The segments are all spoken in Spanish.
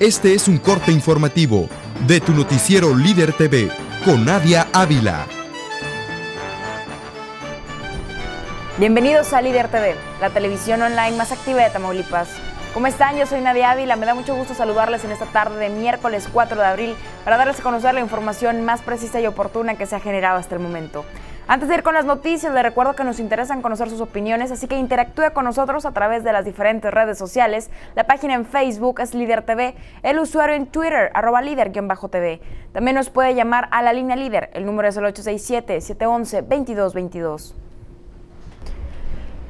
Este es un corte informativo de tu noticiero Líder TV con Nadia Ávila. Bienvenidos a Líder TV, la televisión online más activa de Tamaulipas. ¿Cómo están? Yo soy Nadia Ávila. Me da mucho gusto saludarles en esta tarde de miércoles 4 de abril para darles a conocer la información más precisa y oportuna que se ha generado hasta el momento. Antes de ir con las noticias, les recuerdo que nos interesan conocer sus opiniones, así que interactúe con nosotros a través de las diferentes redes sociales. La página en Facebook es Líder TV, el usuario en Twitter, arroba líder-tv. También nos puede llamar a la línea líder, el número es el 867-711-2222.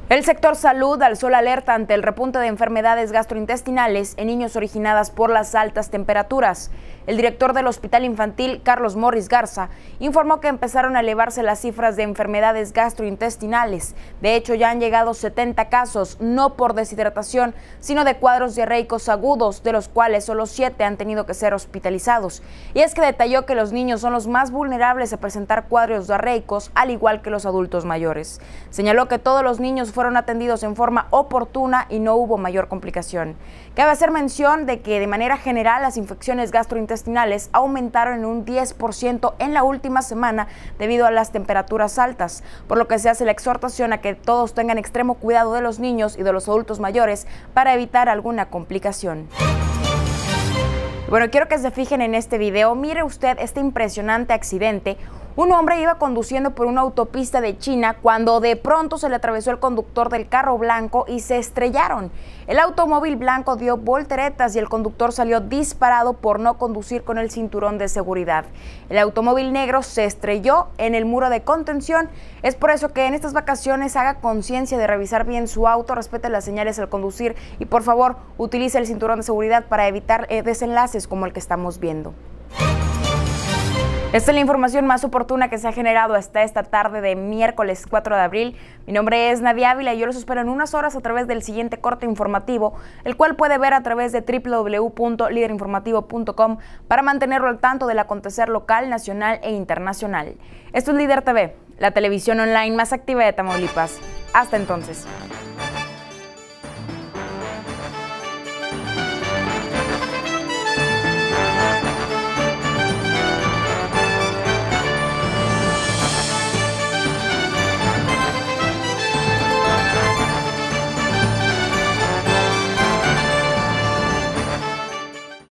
El sector salud alzó la alerta ante el repunte de enfermedades gastrointestinales en niños originadas por las altas temperaturas. El director del Hospital Infantil, Carlos Morris Garza, informó que empezaron a elevarse las cifras de enfermedades gastrointestinales. De hecho, ya han llegado 70 casos, no por deshidratación, sino de cuadros diarreicos agudos, de los cuales solo 7 han tenido que ser hospitalizados. Y es que detalló que los niños son los más vulnerables a presentar cuadros diarreicos, al igual que los adultos mayores. Señaló que todos los niños fueron atendidos en forma oportuna y no hubo mayor complicación. Cabe hacer mención de que de manera general las infecciones gastrointestinales aumentaron en un 10% en la última semana debido a las temperaturas altas, por lo que se hace la exhortación a que todos tengan extremo cuidado de los niños y de los adultos mayores para evitar alguna complicación. Bueno, quiero que se fijen en este video. Mire usted este impresionante accidente. Un hombre iba conduciendo por una autopista de China cuando de pronto se le atravesó el conductor del carro blanco y se estrellaron. El automóvil blanco dio volteretas y el conductor salió disparado por no conducir con el cinturón de seguridad. El automóvil negro se estrelló en el muro de contención. Es por eso que en estas vacaciones haga conciencia de revisar bien su auto, respete las señales al conducir y por favor utilice el cinturón de seguridad para evitar eh, desenlaces como el que estamos viendo. Esta es la información más oportuna que se ha generado hasta esta tarde de miércoles 4 de abril. Mi nombre es Nadia Ávila y yo los espero en unas horas a través del siguiente corte informativo, el cual puede ver a través de www.liderinformativo.com para mantenerlo al tanto del acontecer local, nacional e internacional. Esto es Líder TV, la televisión online más activa de Tamaulipas. Hasta entonces.